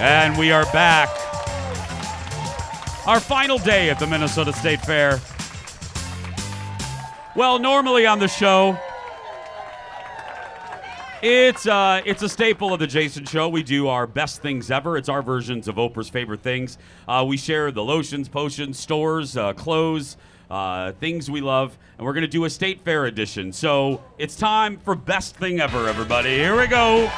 And we are back. Our final day at the Minnesota State Fair. Well, normally on the show, it's uh, it's a staple of the Jason Show. We do our best things ever. It's our versions of Oprah's favorite things. Uh, we share the lotions, potions, stores, uh, clothes, uh, things we love, and we're gonna do a State Fair edition. So it's time for best thing ever, everybody. Here we go.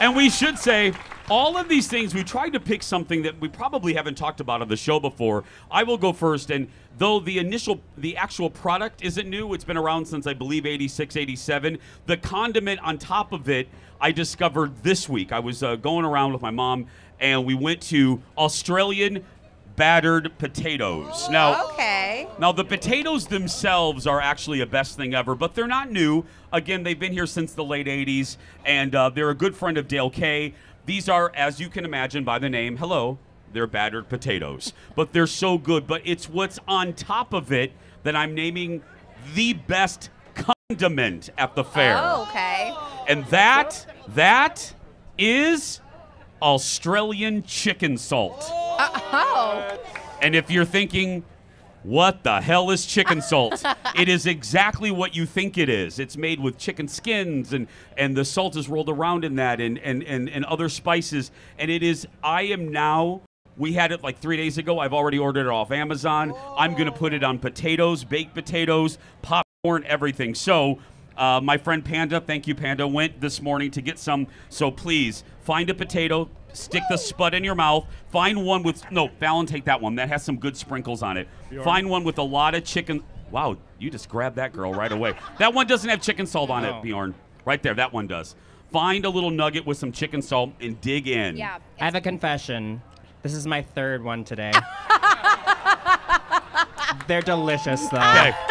And we should say, all of these things, we tried to pick something that we probably haven't talked about on the show before. I will go first. And though the initial, the actual product isn't new, it's been around since I believe 86, 87. The condiment on top of it, I discovered this week. I was uh, going around with my mom and we went to Australian battered potatoes. Now, Okay. now, the potatoes themselves are actually a best thing ever, but they're not new. Again, they've been here since the late 80s, and uh, they're a good friend of Dale K. These are, as you can imagine by the name, hello, they're battered potatoes. But they're so good. But it's what's on top of it that I'm naming the best condiment at the fair. Oh, okay. And that, that is Australian chicken salt. Oh. And if you're thinking, what the hell is chicken salt? it is exactly what you think it is. It's made with chicken skins and, and the salt is rolled around in that and, and, and, and other spices. And it is, I am now, we had it like three days ago. I've already ordered it off Amazon. I'm going to put it on potatoes, baked potatoes, popcorn, everything. So, uh, my friend Panda, thank you, Panda, went this morning to get some. So please find a potato, stick the spud in your mouth. Find one with no, Falen, take that one. That has some good sprinkles on it. Find one with a lot of chicken. Wow, you just grabbed that girl right away. That one doesn't have chicken salt on it, Bjorn. Right there, that one does. Find a little nugget with some chicken salt and dig in. Yeah. I have a confession. This is my third one today. They're delicious, though. Okay.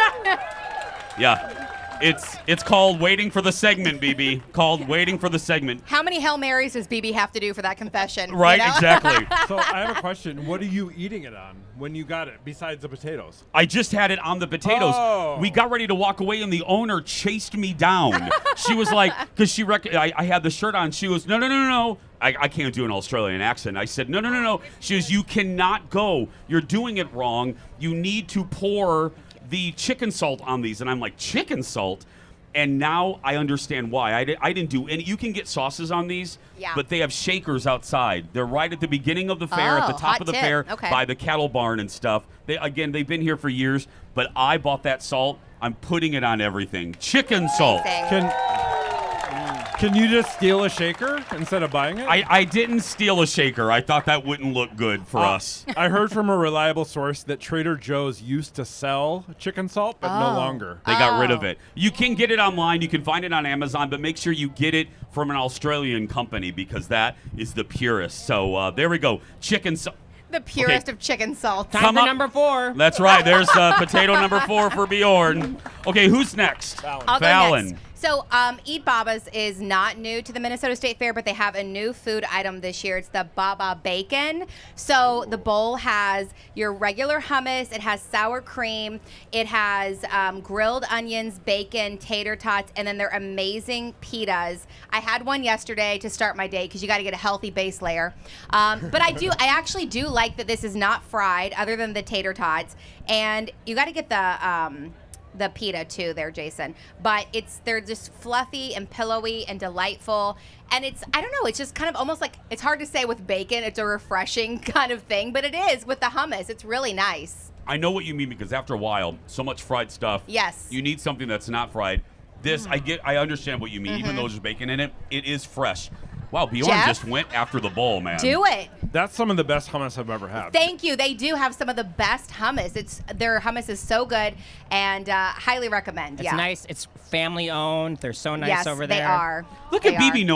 Yeah. It's it's called waiting for the segment, BB. called waiting for the segment. How many Hail Marys does BB have to do for that confession? you Right, know? exactly. So I have a question. What are you eating it on when you got it, besides the potatoes? I just had it on the potatoes. Oh. We got ready to walk away, and the owner chased me down. she was like, because she rec- I, I had the shirt on. She was, no, no, no, no, no. I, I can't do an Australian accent. I said, no, no, no, no. She was, you cannot go. You're doing it wrong. You need to pour the chicken salt on these. And I'm like, chicken salt? And now I understand why. I, di- I didn't do any. You can get sauces on these, Yeah. but they have shakers outside. They're right at the beginning of the fair, at the Oh, top hot of the tip. fair, Okay. by the cattle barn and stuff. They again, they've been here for years, but I bought that salt. I'm putting it on everything. Chicken salt. Amazing. Can can you just steal a shaker instead of buying it? I, I didn't steal a shaker. I thought that wouldn't look good for Uh, us. I heard from a reliable source that Trader Joe's used to sell chicken salt, but no Oh. longer. They got rid of Oh. it. You can get it online. You can find it on Amazon, but make sure you get it from an Australian company because that is the purest. So uh, there we go. Chicken salt. the purest Okay. of chicken salt. Time Come for up- number four. That's right. There's uh, potato number four for Bjorn. Okay, who's next? I'll go Falen. So, um, Eat Baba's is not new to the Minnesota State Fair, but they have a new food item this year. It's the Baba Bacon. So, the bowl has your regular hummus, it has sour cream, it has um, grilled onions, bacon, tater tots, and then they're amazing pitas. I had one yesterday to start my day because you got to get a healthy base layer. Um, but I do, I actually do like that this is not fried, other than the tater tots, and you got to get the. The pita too there jason but it's they're just fluffy and pillowy and delightful and it's i don't know it's just kind of almost like it's hard to say with bacon it's a refreshing kind of thing but it is with the hummus it's really nice I know what you mean because after a while, so much fried stuff. Yes. You need something that's not fried. This, I mm. get, I understand what you mean. Even though mm-hmm. there's bacon in it, it is fresh. Wow, Bjorn Jeff? just went after the bowl, man. do it That's some of the best hummus I've ever had. thank you they do have some of the best hummus it's their hummus is so good and uh, highly recommend It's yeah nice. It's family owned. They're so nice yes over there. Yes, they are Look They at BB are.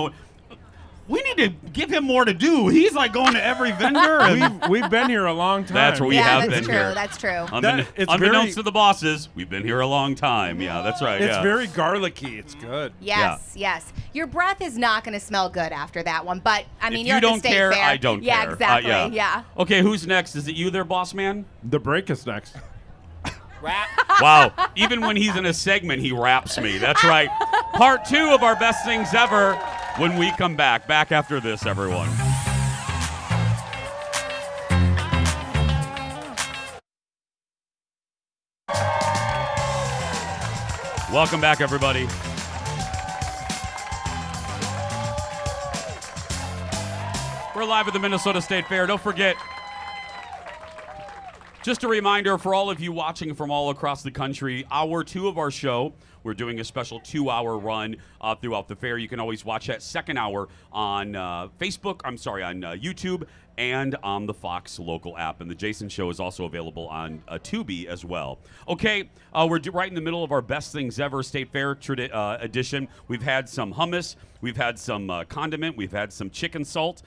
Know. We need to give him more to do. He's like going to every vendor. and- We've, we've been here a long time. That's where we yeah have that's been true here. that's true Unbeknown- That- it's unbeknownst very- to the bosses, we've been here a long time. Yeah, that's right. It's yeah. very garlicky. It's good. Yes, yes. Your breath is not going to smell good after that one, but I mean, if you're you don't state care, fair. I don't yeah, care. Uh, Exactly. yeah. yeah. Okay, who's next? Is it you there, boss man? The break is next. Rap. Wow. Even when he's in a segment, he raps me. That's right. Part two of our best things ever. When we come back. Back after this, everyone. Welcome back, everybody. We're live at the Minnesota State Fair. Don't forget, just a reminder for all of you watching from all across the country, hour two of our show, we're doing a special two hour run uh, throughout the fair. You can always watch that second hour on uh, Facebook, I'm sorry, on uh, YouTube and on the Fox local app. And the Jason Show is also available on uh, Tubi as well. Okay, uh, we're right in the middle of our Best Things Ever State Fair tradi- uh, edition. We've had some hummus, we've had some uh, condiment, we've had some chicken salt.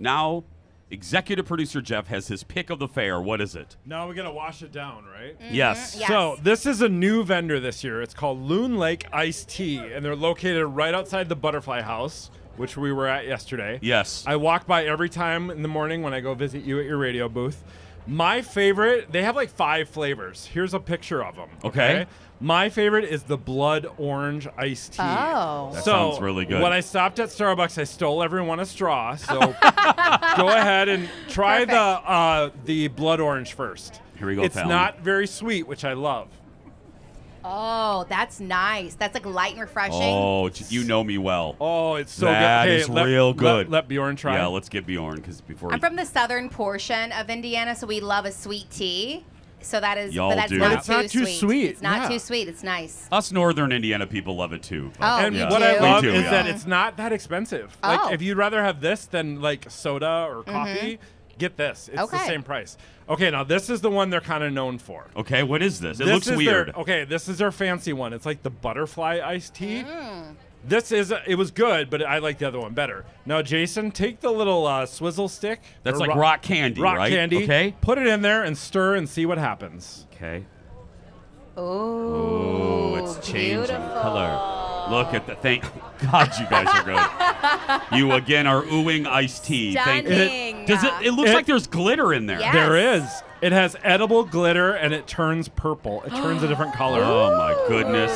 Now, executive producer Jeff has his pick of the fair. What is it? Now we're gonna wash it down, right? Mm-hmm. Yes. Yes. So this is a new vendor this year. It's called Loon Lake Iced Tea, and they're located right outside the Butterfly House, which we were at yesterday. Yes. I walk by every time in the morning when I go visit you at your radio booth. My favorite, they have like five flavors. Here's a picture of them. Okay. My favorite is the blood orange iced tea. Oh. That so sounds really good. When I stopped at Starbucks, I stole everyone a straw. So go ahead and try the uh, the blood orange first. Here we go, It's Falen. not very sweet, which I love. Oh, that's nice. That's like light and refreshing. Oh, you know me well. Oh, it's so That good. Hey, is let- real good. Let, Bjorn try. Yeah, let's get Bjorn because before I'm he- from the southern portion of Indiana, so we love a sweet tea. So that is, Y'all but that's do. not, But it's not too sweet. sweet, It's not yeah. too sweet. It's nice. us northern Indiana people love it too. Oh, and you what? I love do, is yeah. that it's not that expensive. Oh. Like if you'd rather have this than like soda or mm-hmm. coffee, get this. It's the Mm-hmm. Same price. Okay, now this is the one they're kind of known for. Okay, what is this? It this looks is weird. Their, okay, this is their fancy one. It's like the butterfly iced tea. Mm. This is it was good, but I like the other one better. Now, Jason, take the little uh, swizzle stick. That's like ro- rock candy, rock right? candy. Okay. Put it in there and stir and see what happens. Okay. Ooh, Oh, it's changing beautiful. color. Look at the thank God, you guys are good. you again are oohing iced tea. Thank you. Stunning. Does it? It looks It- like there's glitter in there. Yeah. There Yes. is. It has edible glitter and it turns purple. It turns a different color. Oh my goodness!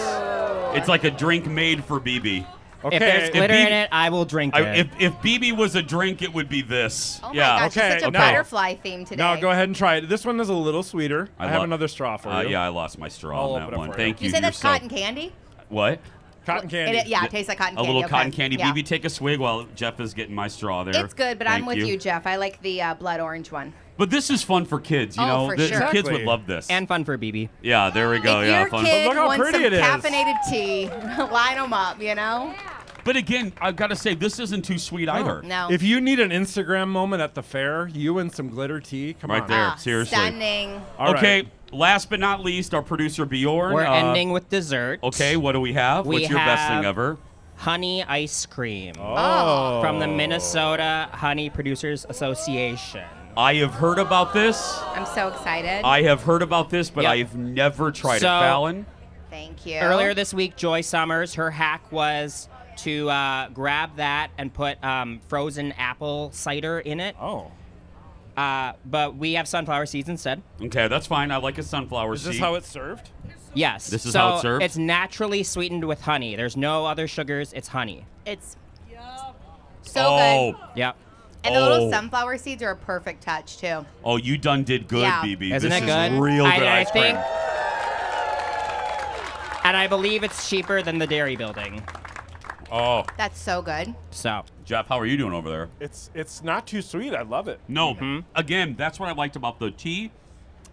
It's like a drink made for BB. Okay. If there's glitter If in it, I will drink I, it. if if BB was a drink, it would be this. Oh my yeah. gosh, Okay, it's such a now- butterfly theme today. Now go ahead and try it. This one is a little sweeter. I, have lo- another straw for Uh, you. yeah, I lost my straw I'll on open that it one. for you. Thank you. You say that's You're so- cotton candy? What? Cotton candy. It, yeah, it tastes like cotton A candy. little okay. cotton candy. Yeah. BB, take a swig while Jeff is getting my straw there. It's good, but I'm with you. Jeff. I like the uh, blood orange one. But this is fun for kids, you Oh, know. for The- sure. the kids would love this. and fun for BB. yeah, there we go. if yeah, your fun. kid But look how wants pretty some it is. caffeinated tea, line them up. You know? But again, I've got to say this isn't too sweet either. No. If you need an Instagram moment at the fair, you and some glitter tea, come Right on. there. Ah, seriously. Stunning. All right. okay, last but not least, our producer Bjorn. We're uh, ending with dessert. Okay, what do we have? We What's your best thing have- ever? Honey ice cream Oh. from the Minnesota Honey Producers Association. I have heard about this. I'm so excited. I have heard about this, but Yep. I've never tried So- it. Falen. Thank you. Earlier this week, Joy Summers, her hack was to uh, grab that and put um, frozen apple cider in it. Oh. Uh, but we have sunflower seeds instead. Okay, that's fine. I like a sunflower Is seed. this how it's served? Yes. This is so how it's served? It's naturally sweetened with honey. There's no other sugars. It's honey. It's so oh, good. Yep. And the little Oh. sunflower seeds are a perfect touch too. oh, you done did good, Yeah. BB. Isn't this it is good? real I- good I ice cream. think- And I believe it's cheaper than the dairy building. Oh, That's so good. So Jeff, how are you doing over there? It's it's not too sweet. I love it. No, Mm-hmm. again, that's what I liked about the tea,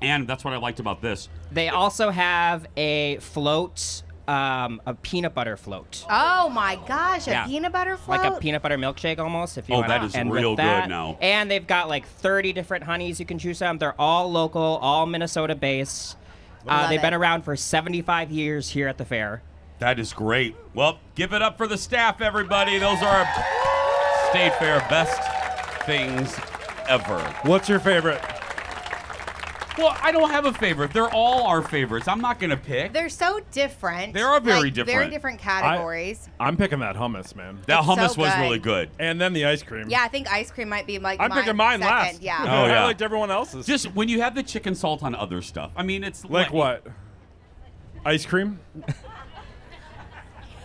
and that's what I liked about this. they also have a float, um, a peanut butter float. Oh my gosh, a Yeah. peanut butter float. Like a peanut butter milkshake almost, if you Oh, want that is and real with good that, now. And they've got like 30 different honeys you can choose from. They're all local, all Minnesota based. Uh, Love they've been around for 75 years here at the fair. That is great. Well, give it up for the staff, everybody. Those are State Fair best things ever. What's your favorite? Well, I don't have a favorite. They're all our favorites. I'm not going to pick. They're so different. They are very like, Very different. different categories. I'm picking that hummus, man. that It's so hummus was really good. And then the ice cream. yeah, I think ice cream might be like I'm mine picking mine second. last. Yeah. Oh, oh yeah. I liked everyone else's. Just when you have the chicken salt on other stuff. I mean, it's like what? Ice cream?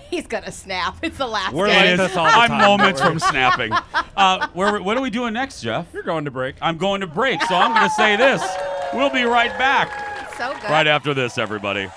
He's gonna snap. It's the last We're like this all the I'm moments from snapping. Uh, where, what are we doing next, Jeff? You're going to break. I'm going to break, so I'm going to say this. We'll be right back so good. right after this, everybody.